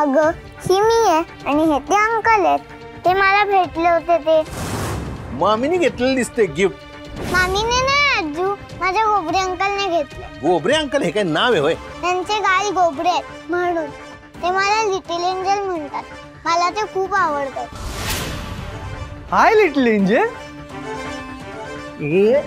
अगं ही मी आहे आणि हे ते अंकल आहेत. ते मला भेटले होते ते. मामीने घेतलेलं दिसते गिफ्ट. मामीने नाही आजू. माझ्या गोबरे अंकलने घेतले. गोबरे अंकल हे काय नाव आहे होय? त्यांचे गाय गोबरे आहेत म्हणून. ते मला लिटिल एंजल म्हणतात. मला ते खूप आवडतात हाय लिटल एंजल ए.